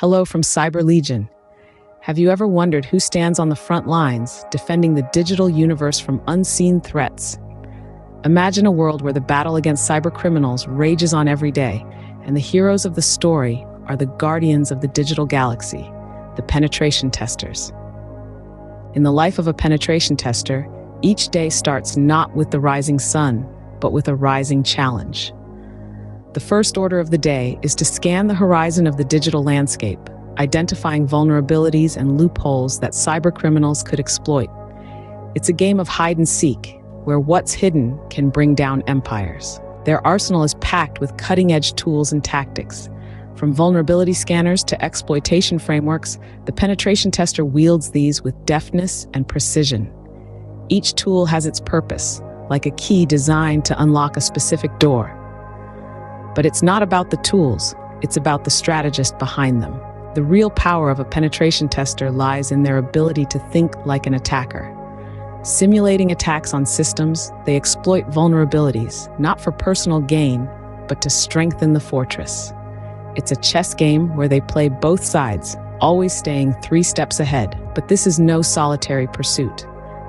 Hello from Cyber Legion. Have you ever wondered who stands on the front lines, defending the digital universe from unseen threats? Imagine a world where the battle against cyber criminals rages on every day, and the heroes of the story are the guardians of the digital galaxy, the penetration testers. In the life of a penetration tester, each day starts not with the rising sun, but with a rising challenge. The first order of the day is to scan the horizon of the digital landscape, identifying vulnerabilities and loopholes that cybercriminals could exploit. It's a game of hide and seek, where what's hidden can bring down empires. Their arsenal is packed with cutting edge tools and tactics. From vulnerability scanners to exploitation frameworks, the penetration tester wields these with deftness and precision. Each tool has its purpose, like a key designed to unlock a specific door. But it's not about the tools, it's about the strategist behind them. The real power of a penetration tester lies in their ability to think like an attacker. Simulating attacks on systems, they exploit vulnerabilities, not for personal gain, but to strengthen the fortress. It's a chess game where they play both sides, always staying three steps ahead. But this is no solitary pursuit.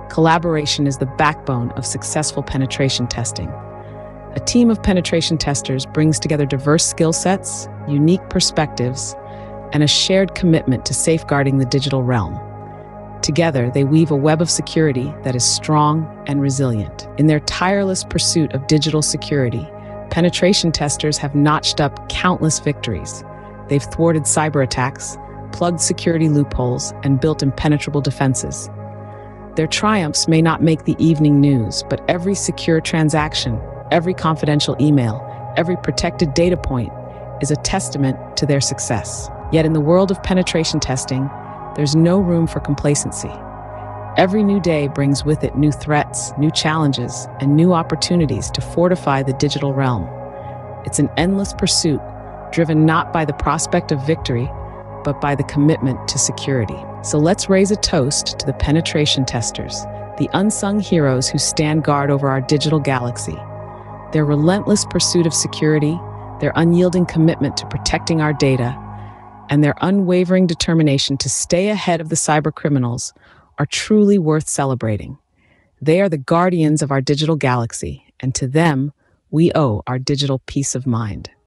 Collaboration is the backbone of successful penetration testing. A team of penetration testers brings together diverse skill sets, unique perspectives, and a shared commitment to safeguarding the digital realm. Together, they weave a web of security that is strong and resilient. In their tireless pursuit of digital security, penetration testers have notched up countless victories. They've thwarted cyber attacks, plugged security loopholes, and built impenetrable defenses. Their triumphs may not make the evening news, but every secure transaction, Every confidential email, every protected data point is a testament to their success. Yet in the world of penetration testing, there's no room for complacency. Every new day brings with it new threats, new challenges, and new opportunities to fortify the digital realm. It's an endless pursuit, driven not by the prospect of victory, but by the commitment to security. So let's raise a toast to the penetration testers, the unsung heroes who stand guard over our digital galaxy. Their relentless pursuit of security, their unyielding commitment to protecting our data, and their unwavering determination to stay ahead of the cyber criminals are truly worth celebrating. They are the guardians of our digital galaxy, and to them, we owe our digital peace of mind.